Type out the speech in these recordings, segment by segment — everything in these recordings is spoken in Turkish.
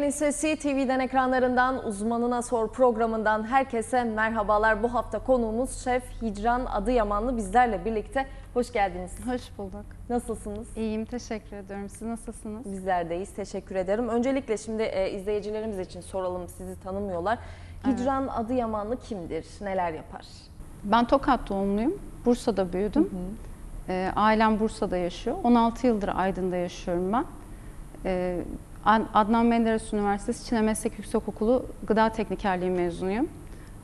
Ege'nin Sesi TV'den ekranlarından uzmanına sor programından herkese merhabalar. Bu hafta konuğumuz Şef Hicran Adıyamanlı bizlerle birlikte. Hoş geldiniz. Hoş bulduk. Nasılsınız? İyiyim, teşekkür ediyorum. Siz nasılsınız? Bizlerdeyiz. Teşekkür ederim. Öncelikle şimdi e, izleyicilerimiz için soralım. Sizi tanımıyorlar. Hicran Adıyamanlı kimdir? Neler yapar? Ben Tokat doğumluyum. Bursa'da büyüdüm. Ee, ailem Bursa'da yaşıyor. 16 yıldır Aydın'da yaşıyorum ben. Ad- Adnan Menderes Üniversitesi Çin'e Meslek Yüksekokulu Gıda Teknikerliği mezunuyum.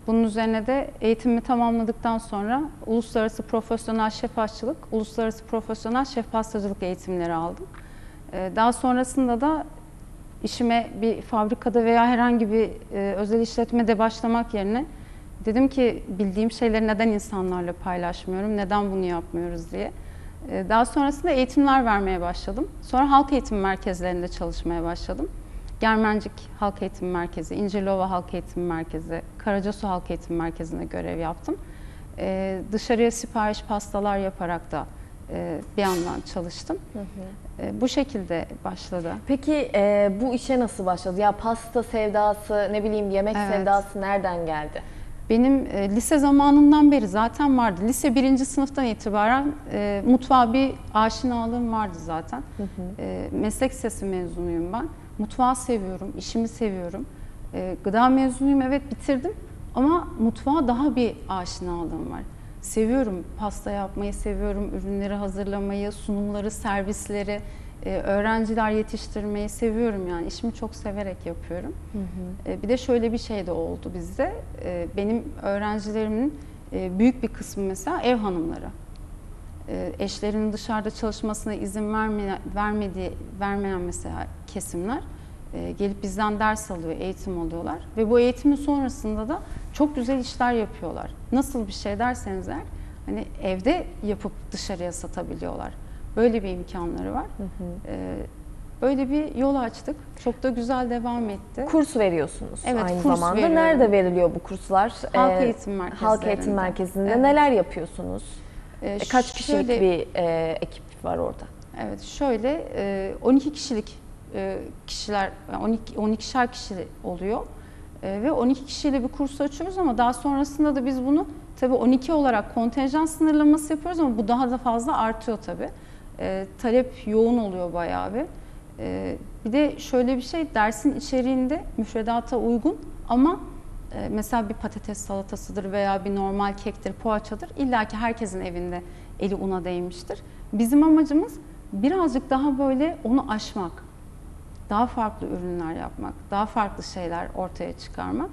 Bunun üzerine de eğitimimi tamamladıktan sonra uluslararası profesyonel şef aşçılık, uluslararası profesyonel şef pastacılık eğitimleri aldım. Ee, daha sonrasında da işime bir fabrikada veya herhangi bir e, özel işletmede başlamak yerine dedim ki bildiğim şeyleri neden insanlarla paylaşmıyorum, neden bunu yapmıyoruz diye. E, daha sonrasında eğitimler vermeye başladım. Sonra halk eğitim merkezlerinde çalışmaya başladım. Germencik Halk Eğitim Merkezi, İncirlova Halk Eğitim Merkezi, Karacasu Halk Eğitim Merkezi'nde görev yaptım. E, dışarıya sipariş pastalar yaparak da e, bir yandan çalıştım. E, bu şekilde başladı. Peki e, bu işe nasıl başladı? Ya pasta sevdası, ne bileyim yemek Evet. sevdası nereden geldi? Benim e, lise zamanından beri zaten vardı. Lise birinci sınıftan itibaren e, mutfağa bir aşinalığım vardı zaten. E, meslek lisesi mezunuyum ben. Mutfağı seviyorum, işimi seviyorum. E, gıda mezunuyum evet bitirdim ama mutfağa daha bir aşinalığım var. Seviyorum pasta yapmayı, seviyorum ürünleri hazırlamayı, sunumları, servisleri, e, öğrenciler yetiştirmeyi seviyorum yani işimi çok severek yapıyorum. E, Bir de şöyle bir şey de oldu bizde. E, Benim öğrencilerimin e, büyük bir kısmı mesela ev hanımları. E, Eşlerinin dışarıda çalışmasına izin vermeyen, vermediği, vermeyen mesela kesimler e, gelip bizden ders alıyor, eğitim alıyorlar. Ve bu eğitimin sonrasında da çok güzel işler yapıyorlar. Nasıl bir şey derseniz eğer, hani evde yapıp dışarıya satabiliyorlar. Böyle bir imkanları var. E, Böyle bir yol açtık. Çok da güzel devam etti. Kurs veriyorsunuz Evet, aynı kurs zamanda. veriyorum. Nerede veriliyor bu kurslar? Halk E, eğitim Halk eğitim merkezinde. Evet. Neler yapıyorsunuz? Ee, E, Kaç kişilik şöyle- bir e, ekip var orada? Evet şöyle e, 12 kişilik e, kişiler yani 12 12'şer kişi oluyor. E, ve 12 kişiyle bir kurs açıyoruz ama daha sonrasında da biz bunu tabii 12 olarak kontenjan sınırlaması yapıyoruz ama bu daha da fazla artıyor tabii. E, talep yoğun oluyor bayağı bir. E, bir de şöyle bir şey dersin içeriğinde müfredata uygun ama e, mesela bir patates salatasıdır veya bir normal kektir, poğaçadır. İlla ki herkesin evinde eli una değmiştir. Bizim amacımız birazcık daha böyle onu aşmak. Daha farklı ürünler yapmak, daha farklı şeyler ortaya çıkarmak.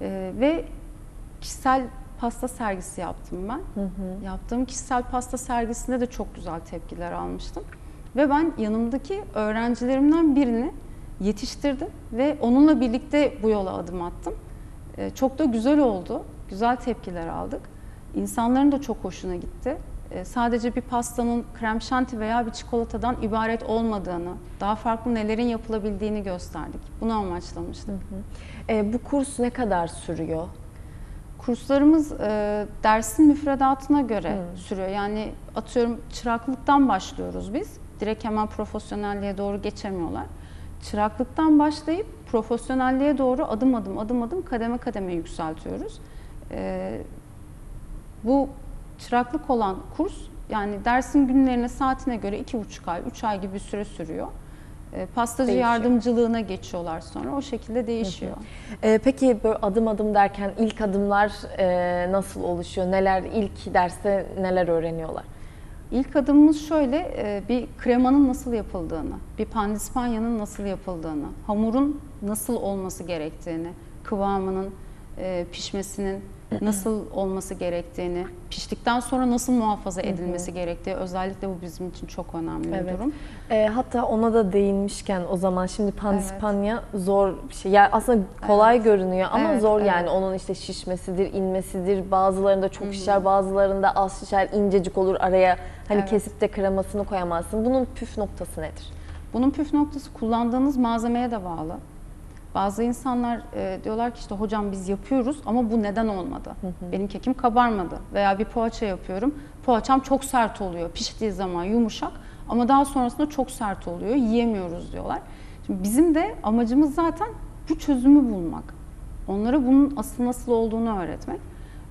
E, ve kişisel pasta sergisi yaptım ben. Yaptığım kişisel pasta sergisinde de çok güzel tepkiler almıştım. Ve ben yanımdaki öğrencilerimden birini yetiştirdim ve onunla birlikte bu yola adım attım. Ee, Çok da güzel oldu. Güzel tepkiler aldık. İnsanların da çok hoşuna gitti. Ee, Sadece bir pastanın krem şanti veya bir çikolatadan ibaret olmadığını, daha farklı nelerin yapılabildiğini gösterdik. Bunu amaçlamıştık. E, bu kurs ne kadar sürüyor? Kurslarımız e, dersin müfredatına göre sürüyor. Yani atıyorum çıraklıktan başlıyoruz biz. Direkt hemen profesyonelliğe doğru geçemiyorlar. Çıraklıktan başlayıp profesyonelliğe doğru adım adım adım adım kademe kademe yükseltiyoruz. E, bu çıraklık olan kurs yani dersin günlerine saatine göre iki buçuk ay, üç ay gibi bir süre sürüyor. E, pastacı Değişiyor. yardımcılığına geçiyorlar sonra o şekilde değişiyor. E, peki böyle adım adım derken ilk adımlar e, nasıl oluşuyor? Neler ilk derste neler öğreniyorlar? İlk adımımız şöyle, e, bir kremanın nasıl yapıldığını, bir pandispanyanın nasıl yapıldığını, hamurun nasıl olması gerektiğini, kıvamının, e, pişmesinin nasıl olması gerektiğini, piştikten sonra nasıl muhafaza edilmesi gerektiği özellikle bu bizim için çok önemli bir Evet. durum. E, hatta ona da değinmişken o zaman şimdi pandispanya zor bir şey. Yani aslında kolay görünüyor ama Evet, zor evet. yani onun işte şişmesidir, inmesidir. Bazılarında çok şişer, bazılarında az şişer, incecik olur araya. Hani Evet. kesip de kremasını koyamazsın. Bunun püf noktası nedir? Bunun püf noktası kullandığınız malzemeye de bağlı. Bazı insanlar e, diyorlar ki işte hocam biz yapıyoruz ama bu neden olmadı? Benim kekim kabarmadı veya bir poğaça yapıyorum. Poğaçam çok sert oluyor. Piştiği zaman yumuşak ama daha sonrasında çok sert oluyor. Yiyemiyoruz diyorlar. Şimdi bizim de amacımız zaten bu çözümü bulmak. Onlara bunun asıl nasıl olduğunu öğretmek.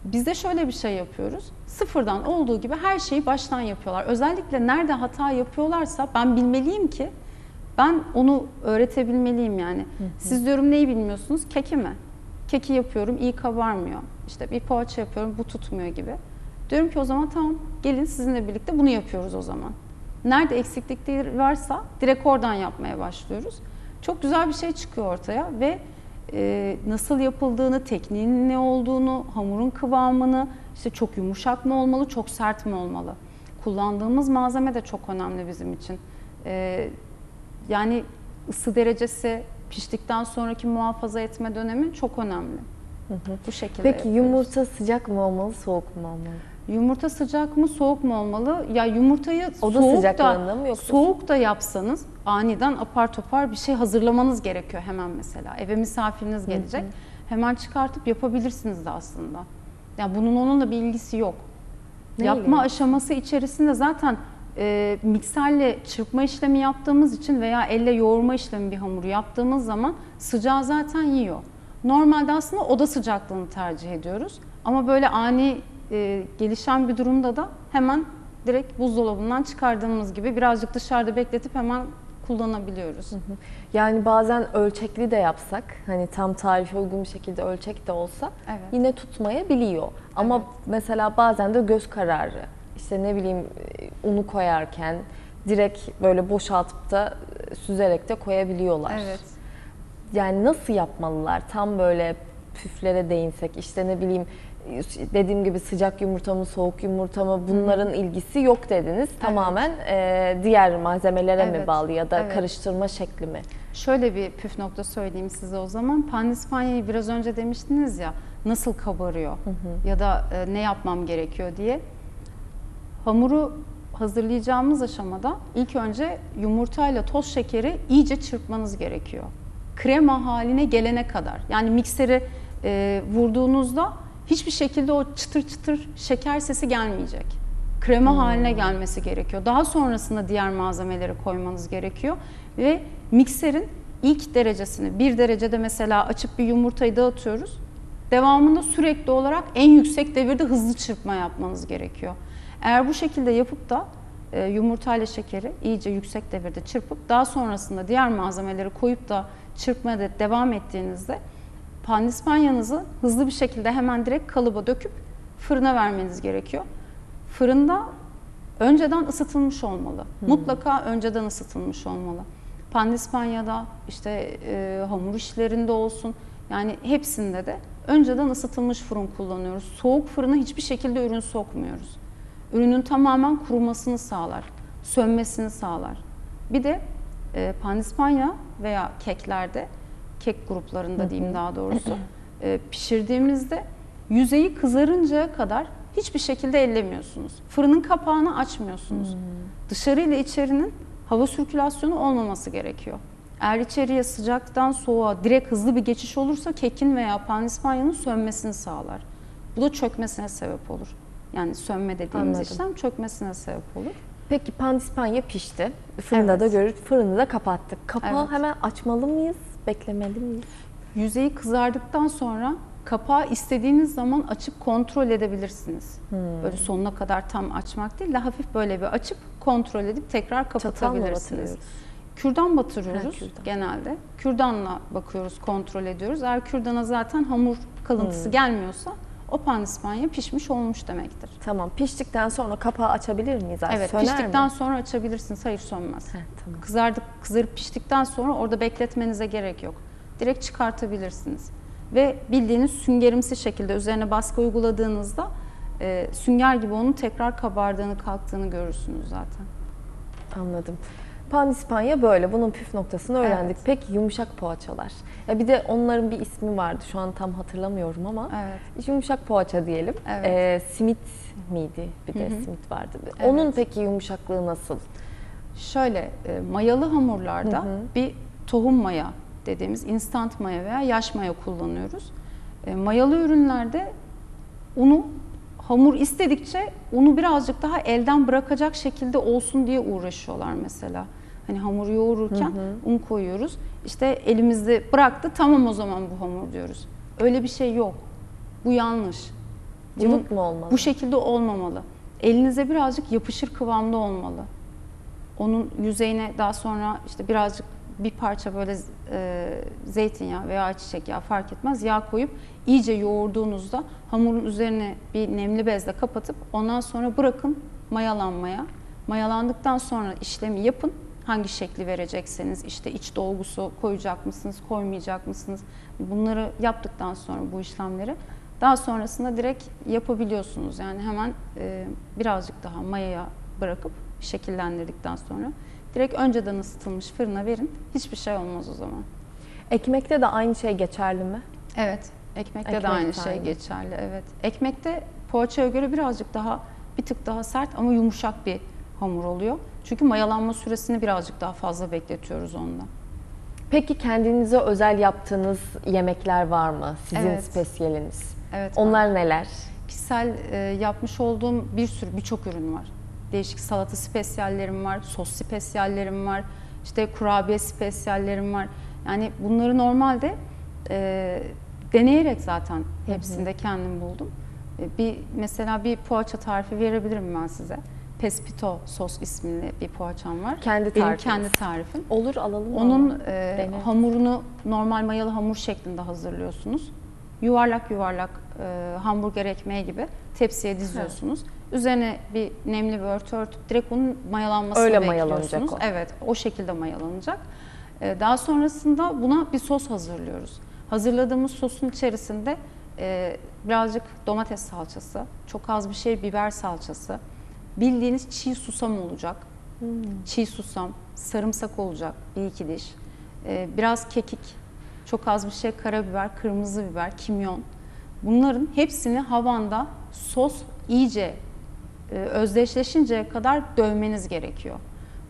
Biz de şöyle bir şey yapıyoruz. Sıfırdan olduğu gibi her şeyi baştan yapıyorlar. Özellikle nerede hata yapıyorlarsa ben bilmeliyim ki ben onu öğretebilmeliyim yani. Siz diyorum neyi bilmiyorsunuz? Keki mi? Keki yapıyorum, iyi kabarmıyor. İşte bir poğaça yapıyorum, bu tutmuyor gibi. Diyorum ki o zaman tamam gelin sizinle birlikte bunu yapıyoruz o zaman. Nerede eksiklikleri varsa direkt oradan yapmaya başlıyoruz. Çok güzel bir şey çıkıyor ortaya ve e, nasıl yapıldığını, tekniğin ne olduğunu, hamurun kıvamını, işte çok yumuşak mı olmalı, çok sert mi olmalı? Kullandığımız malzeme de çok önemli bizim için. E, yani ısı derecesi, piştikten sonraki muhafaza etme dönemi çok önemli. Bu şekilde Peki yapıyoruz. yumurta sıcak mı olmalı, soğuk mu olmalı? Yumurta sıcak mı soğuk mu olmalı? Ya yumurtayı O da soğuk da mı yoksa? soğuk da yapsanız aniden apar topar bir şey hazırlamanız gerekiyor hemen mesela. Eve misafiriniz gelecek. Hemen çıkartıp yapabilirsiniz de aslında. Ya bunun onunla bir ilgisi yok. Neyle Yapma ilgisi? aşaması içerisinde zaten e, mikserle çırpma işlemi yaptığımız için veya elle yoğurma işlemi bir hamuru yaptığımız zaman sıcağı zaten yiyor. Normalde aslında oda sıcaklığını tercih ediyoruz. Ama böyle ani e, gelişen bir durumda da hemen direkt buzdolabından çıkardığımız gibi birazcık dışarıda bekletip hemen kullanabiliyoruz. Yani bazen ölçekli de yapsak, hani tam tarife uygun bir şekilde ölçek de olsa Evet. yine tutmayabiliyor. Ama Evet. mesela bazen de göz kararı, işte ne bileyim e, unu koyarken direkt böyle boşaltıp da e, süzerek de koyabiliyorlar. Evet. Yani nasıl yapmalılar? Tam böyle püflere değinsek, işte ne bileyim e, dediğim gibi sıcak yumurta mı, soğuk yumurta mı bunların ilgisi yok dediniz. Tamamen e, diğer malzemelere mi Evet. bağlı ya da Evet. karıştırma şekli mi? Şöyle bir püf nokta söyleyeyim size o zaman. Pandispanyayı biraz önce demiştiniz ya nasıl kabarıyor ya da e, ne yapmam gerekiyor diye. Hamuru hazırlayacağımız aşamada ilk önce yumurtayla toz şekeri iyice çırpmanız gerekiyor. Krema haline gelene kadar. Yani mikseri e, vurduğunuzda hiçbir şekilde o çıtır çıtır şeker sesi gelmeyecek. Krema haline gelmesi gerekiyor. Daha sonrasında diğer malzemeleri koymanız gerekiyor. Ve mikserin ilk derecesini, bir derecede mesela açıp bir yumurtayı dağıtıyoruz. Devamında sürekli olarak en yüksek devirde hızlı çırpma yapmanız gerekiyor. Eğer bu şekilde yapıp da e, yumurtayla şekeri iyice yüksek devirde çırpıp daha sonrasında diğer malzemeleri koyup da çırpmaya da devam ettiğinizde pandispanyanızı hızlı bir şekilde hemen direkt kalıba döküp fırına vermeniz gerekiyor. Fırında önceden ısıtılmış olmalı. Mutlaka önceden ısıtılmış olmalı. Pandispanya'da işte e, hamur işlerinde olsun yani hepsinde de önceden ısıtılmış fırın kullanıyoruz. Soğuk fırına hiçbir şekilde ürün sokmuyoruz. Ürünün tamamen kurumasını sağlar, sönmesini sağlar. Bir de e, pandispanya veya keklerde, kek gruplarında diyeyim daha doğrusu, e, pişirdiğimizde yüzeyi kızarıncaya kadar hiçbir şekilde ellemiyorsunuz. Fırının kapağını açmıyorsunuz. Dışarı ile içerinin hava sirkülasyonu olmaması gerekiyor. Eğer içeriye sıcaktan soğuğa direkt hızlı bir geçiş olursa kekin veya pandispanyanın sönmesini sağlar. Bu da çökmesine sebep olur. Yani sönme dediğimiz Anladım. işlem çökmesine sebep olur. Peki pandispanya pişti. Fırında Evet. da görür, fırını da kapattık. Kapağı Evet. hemen açmalı mıyız? Beklemeli miyiz? Yüzeyi kızardıktan sonra kapağı istediğiniz zaman açıp kontrol edebilirsiniz. Böyle sonuna kadar tam açmak değil de hafif böyle bir açıp kontrol edip tekrar kapatabilirsiniz. Kürdan batırıyoruz Ha, kürdan. genelde. Kürdanla bakıyoruz, kontrol ediyoruz. Eğer kürdana zaten hamur kalıntısı gelmiyorsa o pandispanya pişmiş olmuş demektir. Tamam. Piştikten sonra kapağı açabilir miyiz? Ay, Evet, söner piştikten mi? sonra açabilirsiniz. Hayır sönmez. Heh, tamam. Kızardık, kızarıp piştikten sonra orada bekletmenize gerek yok. Direkt çıkartabilirsiniz. Ve bildiğiniz süngerimsi şekilde üzerine baskı uyguladığınızda e, sünger gibi onun tekrar kabardığını, kalktığını görürsünüz zaten. Anladım. Pandispanya böyle. Bunun püf noktasını öğrendik. Evet. Peki yumuşak poğaçalar. Ya bir de onların bir ismi vardı. Şu an tam hatırlamıyorum ama. Evet. Yumuşak poğaça diyelim. Evet. Ee, simit miydi? Bir de Hı hı. simit vardı. Evet. Onun peki yumuşaklığı nasıl? Şöyle e, mayalı hamurlarda Hı hı. bir tohum maya dediğimiz instant maya veya yaş maya kullanıyoruz. E, mayalı ürünlerde unu hamur istedikçe unu birazcık daha elden bırakacak şekilde olsun diye uğraşıyorlar mesela. Hani hamur yoğururken un koyuyoruz. İşte elimizde bıraktı tamam o zaman bu hamur diyoruz. Öyle bir şey yok. Bu yanlış. Bunun- Cıvık mı olmalı? bu şekilde olmamalı. Elinize birazcık yapışır kıvamda olmalı. Onun yüzeyine daha sonra işte birazcık bir parça böyle e, zeytinyağı veya ayçiçek yağı fark etmez yağ koyup iyice yoğurduğunuzda hamurun üzerine bir nemli bezle kapatıp ondan sonra bırakın mayalanmaya. Mayalandıktan sonra işlemi yapın. Hangi şekli verecekseniz işte iç dolgusu koyacak mısınız, koymayacak mısınız? Bunları yaptıktan sonra bu işlemleri daha sonrasında direkt yapabiliyorsunuz. Yani hemen e, birazcık daha mayaya bırakıp şekillendirdikten sonra direkt önceden ısıtılmış fırına verin. Hiçbir şey olmaz o zaman. Ekmekte de aynı şey geçerli mi? Evet. Ekmekte Ekmek de aynı de şey geçerli. Evet. Ekmekte poğaçaya göre birazcık daha bir tık daha sert ama yumuşak bir hamur oluyor. Çünkü mayalanma süresini birazcık daha fazla bekletiyoruz onda. Peki kendinize özel yaptığınız yemekler var mı? Sizin Evet. spesiyeliniz. Evet. Onlar neler? Kişisel e, yapmış olduğum bir sürü birçok ürün var. Değişik salata spesiyallerim var, sos spesiyallerim var, işte kurabiye spesiyallerim var. Yani bunları normalde e, deneyerek zaten hepsinde kendim buldum. E, bir mesela bir poğaça tarifi verebilirim ben size. Pespito sos isminde bir poğaçam var. Kendi Benim tarifiniz. kendi tarifim. Olur alalım Onun onu? e, hamurunu normal mayalı hamur şeklinde hazırlıyorsunuz. Yuvarlak yuvarlak e, hamburger ekmeği gibi tepsiye diziyorsunuz. Üzerine bir nemli bir örtü örtüp direkt onun mayalanmasını Öyle mayalanacak o. Evet, o şekilde mayalanacak. E, daha sonrasında buna bir sos hazırlıyoruz. Hazırladığımız sosun içerisinde e, birazcık domates salçası, çok az bir şey biber salçası, bildiğiniz çiğ susam olacak. Çiğ susam, sarımsak olacak bir iki diş. Ee, biraz kekik, çok az bir şey karabiber, kırmızı biber, kimyon. Bunların hepsini havanda sos iyice özdeşleşinceye kadar dövmeniz gerekiyor.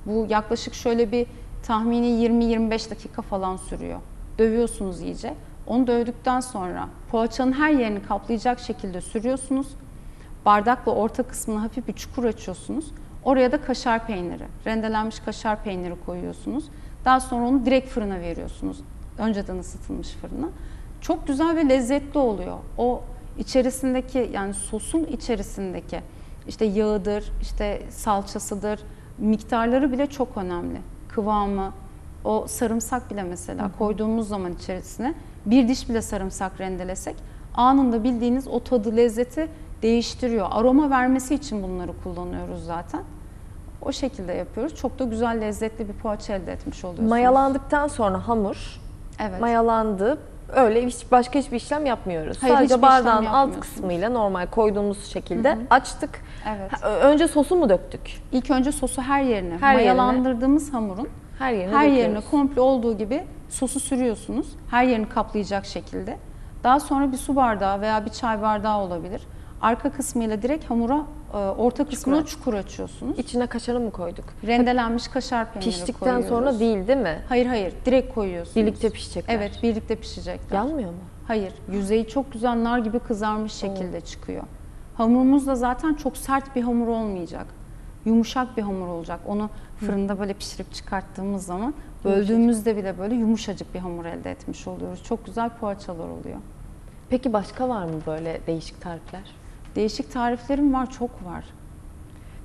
Bu yaklaşık şöyle bir tahmini 20-25 dakika falan sürüyor. Dövüyorsunuz iyice. Onu dövdükten sonra poğaçanın her yerini kaplayacak şekilde sürüyorsunuz. Bardakla orta kısmına hafif bir çukur açıyorsunuz. Oraya da kaşar peyniri, rendelenmiş kaşar peyniri koyuyorsunuz. Daha sonra onu direkt fırına veriyorsunuz. Önceden ısıtılmış fırına. Çok güzel ve lezzetli oluyor. O içerisindeki yani sosun içerisindeki işte yağıdır, işte salçasıdır, miktarları bile çok önemli. Kıvamı, o sarımsak bile mesela koyduğumuz zaman içerisine bir diş bile sarımsak rendelesek anında bildiğiniz o tadı, lezzeti değiştiriyor. Aroma vermesi için bunları kullanıyoruz zaten. O şekilde yapıyoruz. Çok da güzel, lezzetli bir poğaça elde etmiş oluyorsunuz. Mayalandıktan sonra hamur Evet. mayalandı. Öyle hiç başka hiçbir işlem yapmıyoruz. Hayır, Sadece bardağın alt kısmıyla normal koyduğumuz şekilde açtık. Evet. Ha, Önce sosu mu döktük? İlk önce sosu her yerine, Her yerine. mayalandırdığımız hamurun Her yerine her yerine komple olduğu gibi sosu sürüyorsunuz. Her yerini kaplayacak şekilde. Daha sonra bir su bardağı veya bir çay bardağı olabilir. Arka kısmıyla direkt hamura orta kısmına çukur açıyorsunuz. İçine kaşarı mı koyduk? Rendelenmiş kaşar peyniri Piştikten koyuyoruz. sonra değil değil mi? Hayır hayır direkt koyuyorsunuz. Birlikte pişecekler. Evet birlikte pişecekler. Yanmıyor mu? Hayır yüzeyi çok güzel nar gibi kızarmış şekilde çıkıyor. Hamurumuz da zaten çok sert bir hamur olmayacak. Yumuşak bir hamur olacak. Onu fırında böyle pişirip çıkarttığımız zaman böldüğümüzde bile böyle yumuşacık bir hamur elde etmiş oluyoruz. Çok güzel poğaçalar oluyor. Peki başka var mı böyle değişik tarifler? Değişik tariflerim var, çok var.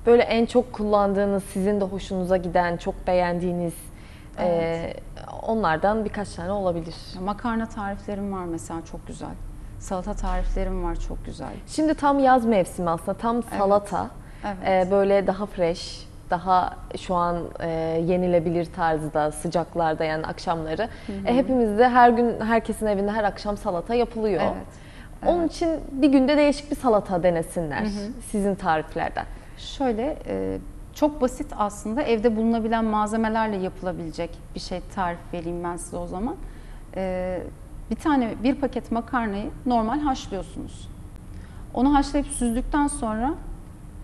Böyle en çok kullandığınız, sizin de hoşunuza giden, çok beğendiğiniz eee, onlardan birkaç tane olabilir. Ya Makarna tariflerim var mesela çok güzel. Salata tariflerim var çok güzel. Şimdi tam yaz mevsimi aslında, tam salata. Evet. Eee, böyle daha fresh, daha şu an eee, yenilebilir tarzda, sıcaklarda yani akşamları. E, hepimiz de her gün, herkesin evinde her akşam salata yapılıyor. Evet. Onun için bir günde değişik bir salata denesinler sizin tariflerden. Şöyle e, çok basit aslında evde bulunabilen malzemelerle yapılabilecek bir şey tarif vereyim ben size o zaman. E, bir tane bir paket makarnayı normal haşlıyorsunuz. Onu haşlayıp süzdükten sonra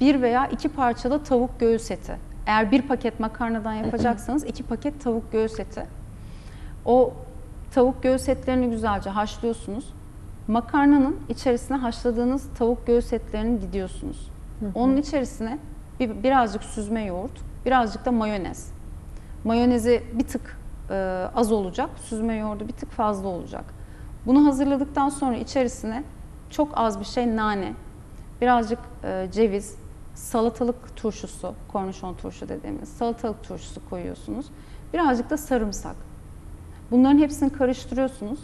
bir veya iki parçada tavuk göğüs eti. Eğer bir paket makarnadan yapacaksanız iki paket tavuk göğüs eti. O tavuk göğüs etlerini güzelce haşlıyorsunuz. Makarnanın içerisine haşladığınız tavuk göğüs etlerini gidiyorsunuz. Onun içerisine bir, birazcık süzme yoğurt, birazcık da mayonez. Mayonezi bir tık e, az olacak. Süzme yoğurdu bir tık fazla olacak. Bunu hazırladıktan sonra içerisine çok az bir şey nane, birazcık e, ceviz, salatalık turşusu, kornişon turşu dediğimiz salatalık turşusu koyuyorsunuz. Birazcık da sarımsak. Bunların hepsini karıştırıyorsunuz.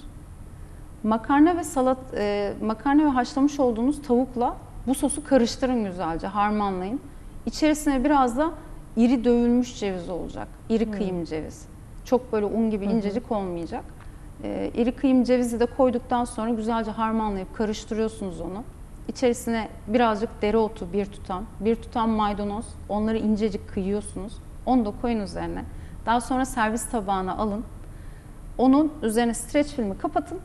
Makarna ve salat e, makarna ve haşlamış olduğunuz tavukla bu sosu karıştırın güzelce, harmanlayın. İçerisine biraz da iri dövülmüş ceviz olacak. İri kıyım ceviz. Çok böyle un gibi incecik olmayacak. E, iri kıyım cevizi de koyduktan sonra güzelce harmanlayıp karıştırıyorsunuz onu. İçerisine birazcık dereotu bir tutam, bir tutam maydanoz. Onları incecik kıyıyorsunuz. Onu da koyun üzerine. Daha sonra servis tabağına alın. Onun üzerine streç filmi kapatın.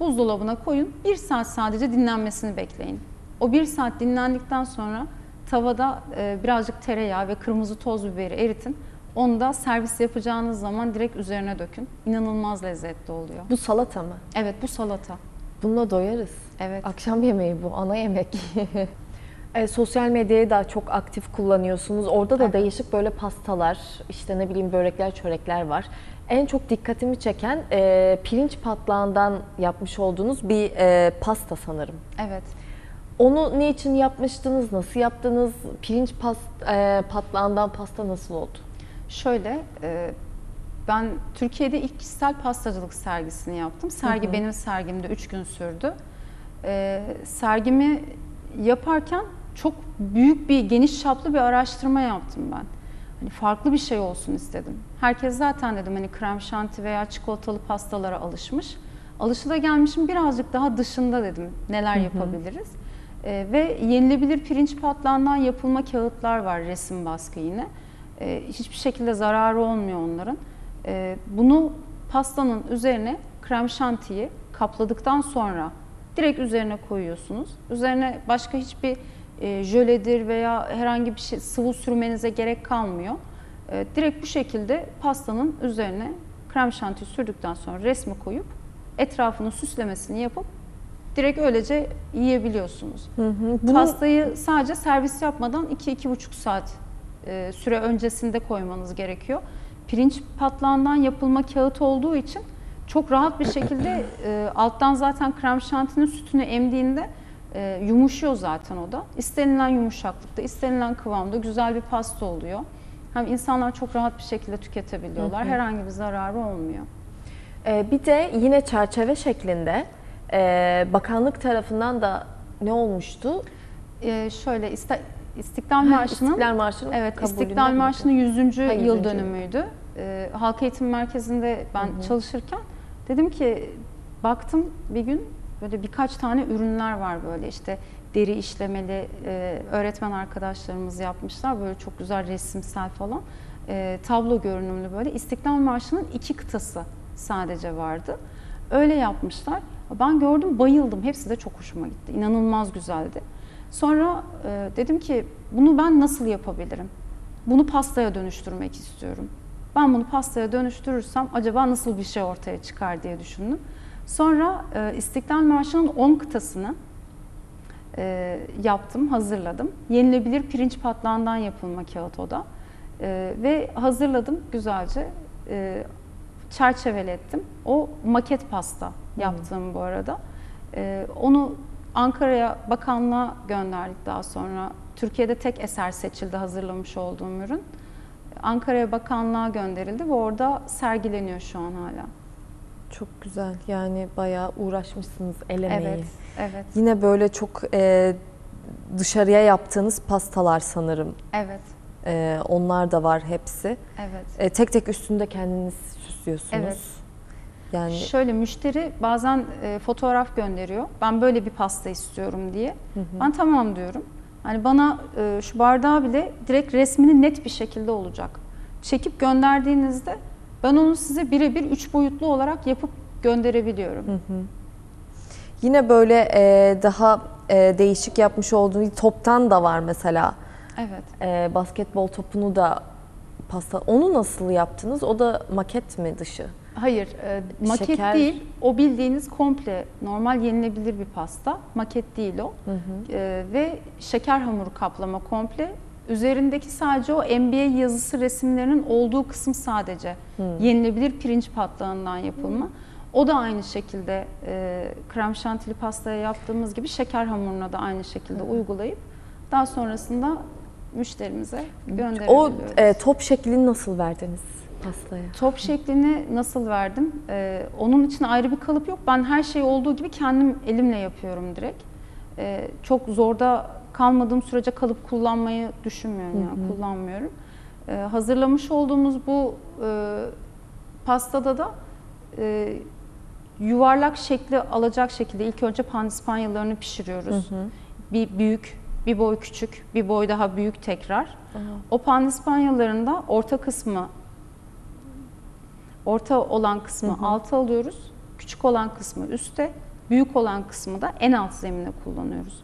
Buzdolabına koyun. Bir saat sadece dinlenmesini bekleyin. O bir saat dinlendikten sonra tavada e, birazcık tereyağı ve kırmızı toz biberi eritin. Onu da servis yapacağınız zaman direkt üzerine dökün. İnanılmaz lezzetli oluyor. Bu salata mı? Evet bu salata. Bununla doyarız. Evet. Akşam yemeği bu, ana yemek. E, sosyal medyayı da çok aktif kullanıyorsunuz. Orada da Evet. değişik böyle pastalar, işte ne bileyim börekler, çörekler var. En çok dikkatimi çeken e, pirinç patlağından yapmış olduğunuz bir e, pasta sanırım. Evet. Onu niçin yapmıştınız, nasıl yaptınız? Pirinç pas, e, patlağından pasta nasıl oldu? Şöyle, e, ben Türkiye'de ilk kişisel pastacılık sergisini yaptım. Sergi benim sergimde 3 gün sürdü. E, sergimi yaparken çok büyük bir, geniş çaplı bir araştırma yaptım ben. Farklı bir şey olsun istedim. Herkes zaten dedim hani krem şanti veya çikolatalı pastalara alışmış. Alışılagelmişin birazcık daha dışında dedim neler yapabiliriz. E, ve yenilebilir pirinç patlağından yapılma kağıtlar var resim baskı yine. E, hiçbir şekilde zararı olmuyor onların. E, bunu pastanın üzerine krem şantiyi kapladıktan sonra direkt üzerine koyuyorsunuz. Üzerine başka hiçbir e, jöledir veya herhangi bir şey sıvı sürmenize gerek kalmıyor. E, direkt bu şekilde pastanın üzerine krem şanti sürdükten sonra resmi koyup etrafını süslemesini yapıp direkt öylece yiyebiliyorsunuz. Bunu- Pastayı sadece servis yapmadan 2-2,5 saat e, süre öncesinde koymanız gerekiyor. Pirinç patlağından yapılma kağıt olduğu için çok rahat bir şekilde e, alttan zaten krem şantinin sütünü emdiğinde e, yumuşuyor zaten o da. İstenilen yumuşaklıkta, istenilen kıvamda güzel bir pasta oluyor. Hem insanlar çok rahat bir şekilde tüketebiliyorlar. Herhangi bir zararı olmuyor. E, bir de yine çerçeve şeklinde e, bakanlık tarafından da ne olmuştu? E, şöyle İsta- İstiklal Marşı'nın İstiklal Marşı'nın Evet, İstiklal? Marşı'nın 100. Ha, 100. yıl dönümüydü. Ee, Halk Eğitim Merkezi'nde ben çalışırken dedim ki baktım bir gün böyle birkaç tane ürünler var böyle işte deri işlemeli e, öğretmen arkadaşlarımız yapmışlar böyle çok güzel resimsel falan E, tablo görünümlü böyle İstiklal Marşı'nın iki kıtası sadece vardı. Öyle yapmışlar. Ben gördüm bayıldım. Hepsi de çok hoşuma gitti. İnanılmaz güzeldi. Sonra e, dedim ki bunu ben nasıl yapabilirim? Bunu pastaya dönüştürmek istiyorum. Ben bunu pastaya dönüştürürsem acaba nasıl bir şey ortaya çıkar diye düşündüm. Sonra e, İstiklal Marşı'nın 10 kıtasını e, yaptım, hazırladım. Yenilebilir pirinç patlağından yapılma kağıt o da. E, ve hazırladım güzelce. E, çerçevelettim. O maket pasta yaptığım bu arada. E, onu Ankara'ya bakanlığa gönderdik daha sonra. Türkiye'de tek eser seçildi hazırlamış olduğum ürün. Ankara'ya bakanlığa gönderildi ve orada sergileniyor şu an hala. Çok güzel yani bayağı uğraşmışsınız el emeği. Evet, evet, Yine böyle çok e, dışarıya yaptığınız pastalar sanırım. evet, E, onlar da var hepsi. evet. E, tek tek üstünde kendiniz süslüyorsunuz. Evet. Yani Şöyle müşteri bazen e, fotoğraf gönderiyor. Ben böyle bir pasta istiyorum diye. Ben tamam diyorum. Hani bana e, şu bardağı bile direkt resmini net bir şekilde olacak. Çekip gönderdiğinizde ben onu size birebir üç boyutlu olarak yapıp gönderebiliyorum. yine böyle e, daha e, değişik yapmış olduğunuz toptan da var mesela. Evet. E, basketbol topunu da pasta. Onu nasıl yaptınız? O da maket mi dışı? Hayır, e, maket Şeker- değil. O bildiğiniz komple normal yenilebilir bir pasta. Maket değil o. E, ve şeker hamuru kaplama komple Üzerindeki sadece o MBA yazısı resimlerinin olduğu kısım sadece yenilebilir pirinç patlağından yapılma. O da aynı şekilde e, krem şantili pastaya yaptığımız gibi şeker hamuruna da aynı şekilde uygulayıp daha sonrasında müşterimize O gönderebiliyoruz. e, top şeklini nasıl verdiniz pastaya? Top şeklini nasıl verdim? Ee, onun için ayrı bir kalıp yok. Ben her şey olduğu gibi kendim elimle yapıyorum direkt. Ee, çok zorda kalmadığım sürece kalıp kullanmayı düşünmüyorum yani kullanmıyorum. Ee, hazırlamış olduğumuz bu e, pastada da e, yuvarlak şekli alacak şekilde ilk önce pandispanyalarını pişiriyoruz. Bir büyük, bir boy küçük, bir boy daha büyük tekrar. O pandispanyaların da orta kısmı orta olan kısmı alta alıyoruz. Küçük olan kısmı üste, büyük olan kısmı da en alt zemine kullanıyoruz.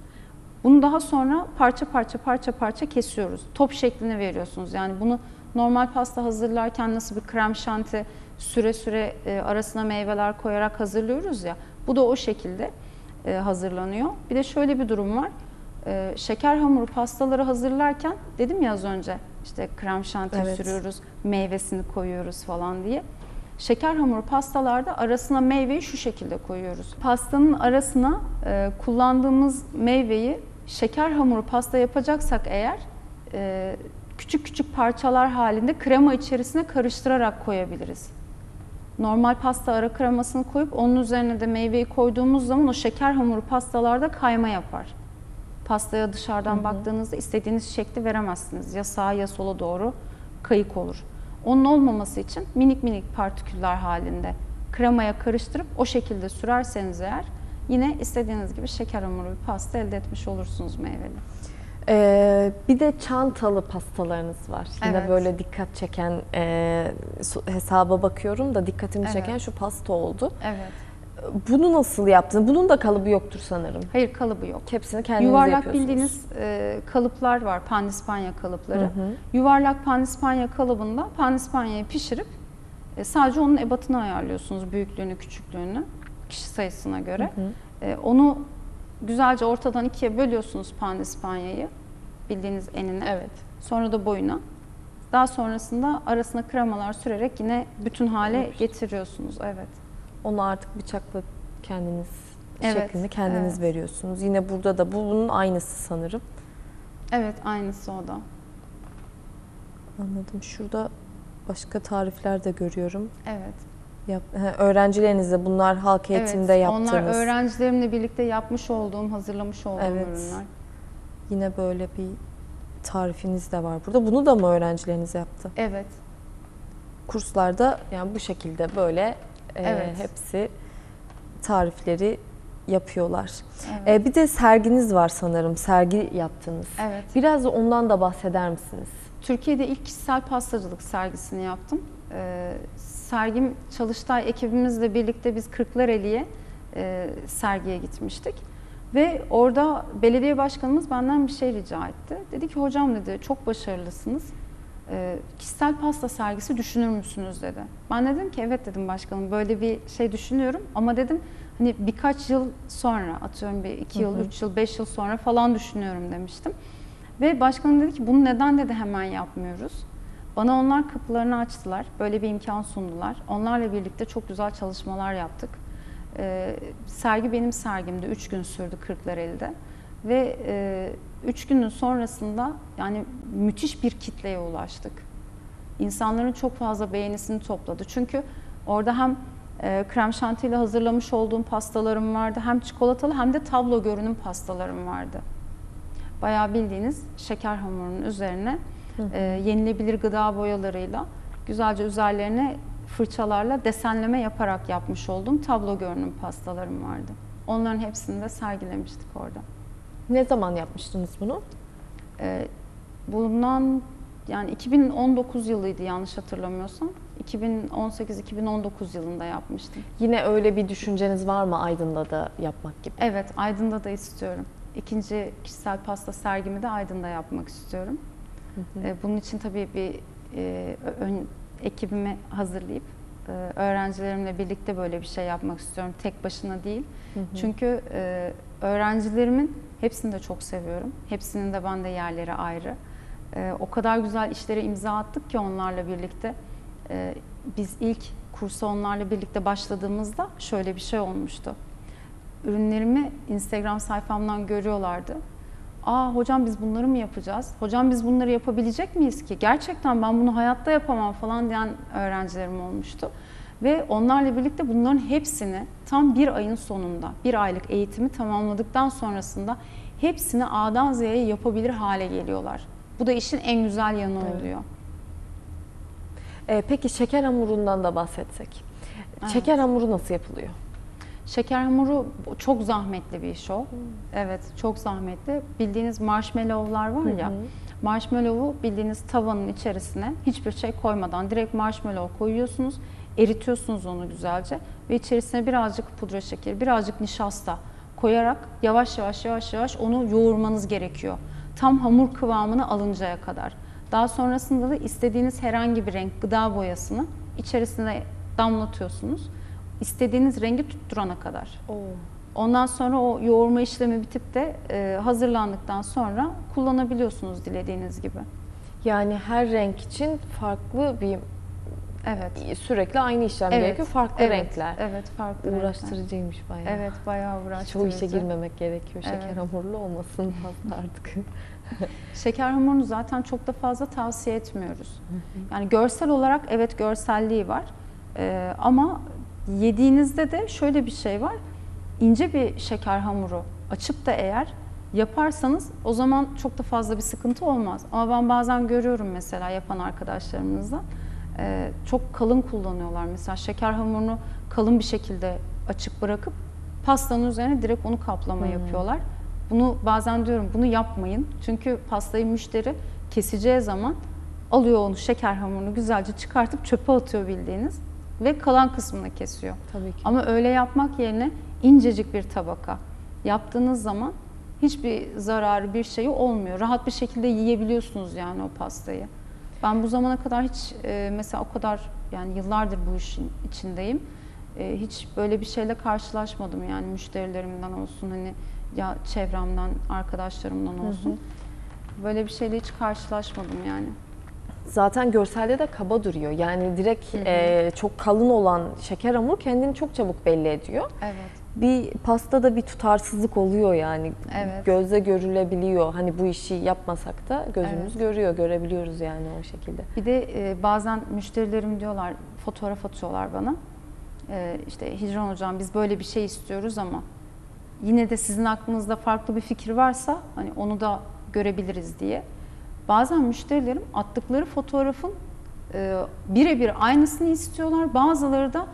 Bunu daha sonra parça parça parça parça kesiyoruz. Top şeklini veriyorsunuz. Yani bunu normal pasta hazırlarken nasıl bir krem şanti süre süre e, arasına meyveler koyarak hazırlıyoruz ya. Bu da o şekilde e, hazırlanıyor. Bir de şöyle bir durum var. E, şeker hamuru pastaları hazırlarken dedim ya az önce işte krem şanti Evet. sürüyoruz, meyvesini koyuyoruz falan diye. Şeker hamuru pastalarda arasına meyveyi şu şekilde koyuyoruz. Pastanın arasına e, kullandığımız meyveyi şeker hamuru pasta yapacaksak eğer e, küçük küçük parçalar halinde krema içerisine karıştırarak koyabiliriz. Normal pasta ara kremasını koyup onun üzerine de meyveyi koyduğumuz zaman o şeker hamuru pastalarda kayma yapar. Pastaya dışarıdan baktığınızda istediğiniz şekli veremezsiniz. Ya sağa ya sola doğru kayık olur. Onun olmaması için minik minik partiküller halinde kremaya karıştırıp o şekilde sürerseniz eğer yine istediğiniz gibi şeker hamuru bir pasta elde etmiş olursunuz meyveli. Ee, bir de çantalı pastalarınız var. Yine Evet. böyle dikkat çeken e, hesaba bakıyorum da dikkatimi Evet. çeken şu pasta oldu. Evet. Bunu nasıl yaptın? Bunun da kalıbı yoktur sanırım. Hayır kalıbı yok. Hepsini kendiniz Yuvarlak yapıyorsunuz. bildiğiniz e, kalıplar var, pandispanya kalıpları. Yuvarlak pandispanya kalıbında pandispanyayı pişirip e, sadece onun ebatını ayarlıyorsunuz, büyüklüğünü, küçüklüğünü, kişi sayısına göre. E, onu güzelce ortadan ikiye bölüyorsunuz pandispanyayı, bildiğiniz enine. Evet. Sonra da boyuna. Daha sonrasında arasına kremalar sürerek yine bütün hale getiriyorsunuz. Evet. Onu artık bıçakla kendiniz Evet, şeklini kendiniz evet. veriyorsunuz. Yine burada da bu bunun aynısı sanırım. Evet, aynısı o da. Anladım. Şurada başka tarifler de görüyorum. Evet. Yap, he, öğrencilerinizle bunlar halk eğitimde evet, yaptığınız. Onlar öğrencilerimle birlikte yapmış olduğum, hazırlamış olduğum Evet. ürünler. Yine böyle bir tarifiniz de var burada. Bunu da mı öğrencileriniz yaptı? Evet. Kurslarda yani bu şekilde böyle Evet. hepsi tarifleri yapıyorlar. Evet. E, bir de serginiz var sanırım. Sergi yaptınız. evet. Biraz da ondan da bahseder misiniz? Türkiye'de ilk kişisel pastacılık sergisini yaptım. Ee, sergim Çalıştay ekibimizle birlikte biz Kırklareli'ye e, sergiye gitmiştik. Ve orada belediye başkanımız benden bir şey rica etti. Dedi ki hocam dedi çok başarılısınız. Ee, kişisel pasta sergisi düşünür müsünüz dedi. Ben de dedim ki evet dedim başkanım böyle bir şey düşünüyorum ama dedim hani birkaç yıl sonra atıyorum bir iki yıl, üç yıl, beş yıl sonra falan düşünüyorum demiştim. Ve başkanım dedi ki bunu neden dedi hemen yapmıyoruz. Bana onlar kapılarını açtılar. Böyle bir imkan sundular. Onlarla birlikte çok güzel çalışmalar yaptık. Ee, sergi benim sergimdi. Üç gün sürdü Kırklareli'de. Ve e, üç günün sonrasında yani müthiş bir kitleye ulaştık. İnsanların çok fazla beğenisini topladı. Çünkü orada hem e, krem şantiyle hazırlamış olduğum pastalarım vardı. Hem çikolatalı hem de tablo görünüm pastalarım vardı. Bayağı bildiğiniz şeker hamurunun üzerine e, yenilebilir gıda boyalarıyla güzelce üzerlerine fırçalarla desenleme yaparak yapmış olduğum tablo görünüm pastalarım vardı. Onların hepsini de sergilemiştik orada. Ne zaman yapmıştınız bunu? E, bundan yani 2019 yılıydı yanlış hatırlamıyorsam. 2018-2019 yılında yapmıştım. Yine öyle bir düşünceniz var mı Aydın'da da yapmak gibi? Evet, Aydın'da da istiyorum. İkinci kişisel pasta sergimi de Aydın'da yapmak istiyorum. E, Bunun için tabii bir e, ön ekibimi hazırlayıp e, öğrencilerimle birlikte böyle bir şey yapmak istiyorum. Tek başına değil. Çünkü e, öğrencilerimin hepsini de çok seviyorum. Hepsinin de bende yerleri ayrı. E, o kadar güzel işlere imza attık ki onlarla birlikte. E, biz ilk kursa onlarla birlikte başladığımızda şöyle bir şey olmuştu. Ürünlerimi Instagram sayfamdan görüyorlardı. Aa hocam biz bunları mı yapacağız? Hocam biz bunları yapabilecek miyiz ki? Gerçekten ben bunu hayatta yapamam falan diyen öğrencilerim olmuştu. Ve onlarla birlikte bunların hepsini tam bir ayın sonunda, bir aylık eğitimi tamamladıktan sonrasında hepsini A'dan Z'ye yapabilir hale geliyorlar. Bu da işin en güzel yanı Evet. oluyor. Ee, peki şeker hamurundan da bahsetsek. Evet. Şeker hamuru nasıl yapılıyor? Şeker hamuru çok zahmetli bir iş o. Evet, çok zahmetli. Bildiğiniz marshmallowlar var ya. Hı hı. Marshmallow'u bildiğiniz tavanın içerisine hiçbir şey koymadan direkt marshmallow koyuyorsunuz. Eritiyorsunuz onu güzelce ve içerisine birazcık pudra şekeri, birazcık nişasta koyarak yavaş yavaş yavaş yavaş onu yoğurmanız gerekiyor. Tam hamur kıvamını alıncaya kadar. Daha sonrasında da istediğiniz herhangi bir renk gıda boyasını içerisine damlatıyorsunuz. İstediğiniz rengi tutturana kadar. Ondan sonra o yoğurma işlemi bitip de e, hazırlandıktan sonra kullanabiliyorsunuz dilediğiniz gibi. Yani her renk için farklı bir Evet. sürekli aynı işlem Evet, gerekiyor. Farklı evet, renkler. Evet, farklı renkler. Uğraştırıcıymış bayağı. Evet, bayağı Hiç o uğraştırıcı. işe girmemek gerekiyor. Şeker Evet. hamurlu olmasın fazla artık. Şeker hamurunu zaten çok da fazla tavsiye etmiyoruz. Yani görsel olarak evet görselliği var. Ee, ama yediğinizde de şöyle bir şey var. İnce bir şeker hamuru açıp da eğer yaparsanız o zaman çok da fazla bir sıkıntı olmaz. Ama ben bazen görüyorum mesela yapan arkadaşlarımızdan e, çok kalın kullanıyorlar. Mesela şeker hamurunu kalın bir şekilde açık bırakıp pastanın üzerine direkt onu kaplama Hmm. yapıyorlar. Bunu bazen diyorum bunu yapmayın. Çünkü pastayı müşteri keseceği zaman alıyor onu şeker hamurunu güzelce çıkartıp çöpe atıyor bildiğiniz ve kalan kısmını kesiyor. Tabii ki. Ama öyle yapmak yerine incecik bir tabaka yaptığınız zaman hiçbir zararı bir şeyi olmuyor. Rahat bir şekilde yiyebiliyorsunuz yani o pastayı. Ben bu zamana kadar hiç e, mesela o kadar yani yıllardır bu işin içindeyim. E, hiç böyle bir şeyle karşılaşmadım yani müşterilerimden olsun hani ya çevremden, arkadaşlarımdan olsun. Böyle bir şeyle hiç karşılaşmadım yani. Zaten görselde de kaba duruyor. Yani direkt e, çok kalın olan şeker hamuru kendini çok çabuk belli ediyor. Evet. Bir pastada bir tutarsızlık oluyor yani. Evet. Gözle görülebiliyor. Hani bu işi yapmasak da gözümüz Evet. görüyor, görebiliyoruz yani o şekilde. Bir de e, bazen müşterilerim diyorlar, fotoğraf atıyorlar bana. E, işte Hicran Hocam biz böyle bir şey istiyoruz ama yine de sizin aklınızda farklı bir fikir varsa hani onu da görebiliriz diye. Bazen müşterilerim attıkları fotoğrafın e, birebir aynısını istiyorlar. Bazıları da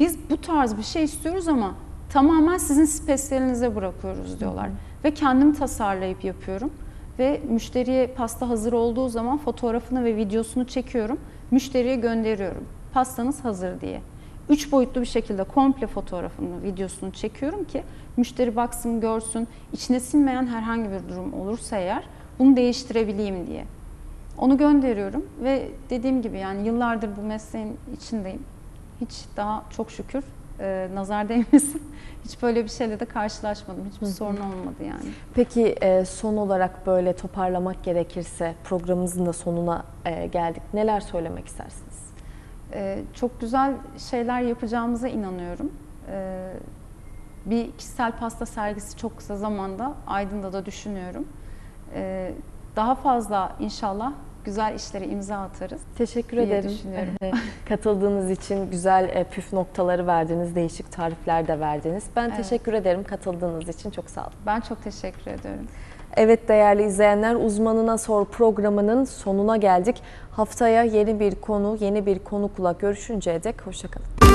biz bu tarz bir şey istiyoruz ama tamamen sizin spesiyelinize bırakıyoruz diyorlar. Ve kendim tasarlayıp yapıyorum. Ve müşteriye pasta hazır olduğu zaman fotoğrafını ve videosunu çekiyorum. Müşteriye gönderiyorum. Pastanız hazır diye. Üç boyutlu bir şekilde komple fotoğrafını, videosunu çekiyorum ki müşteri baksın, görsün. İçine sinmeyen herhangi bir durum olursa eğer bunu değiştirebileyim diye. Onu gönderiyorum ve dediğim gibi yani yıllardır bu mesleğin içindeyim. Hiç daha çok şükür e, nazar değmesin. Hiç böyle bir şeyle de karşılaşmadım. Hiçbir sorun olmadı yani. Peki e, son olarak böyle toparlamak gerekirse programımızın da sonuna e, geldik. Neler söylemek istersiniz? Ee, çok güzel şeyler yapacağımıza inanıyorum. Ee, bir kişisel pasta sergisi çok kısa zamanda Aydın'da da düşünüyorum. Ee, daha fazla inşallah güzel işlere imza atarız. Teşekkür diye ederim. düşünüyorum. Katıldığınız için güzel e, püf noktaları verdiniz, değişik tarifler de verdiniz. Ben Evet. teşekkür ederim katıldığınız için. Çok sağ olun. Ben çok teşekkür ediyorum. Evet değerli izleyenler Uzmanına Sor programının sonuna geldik. Haftaya yeni bir konu, yeni bir konukla görüşünceye dek hoşçakalın.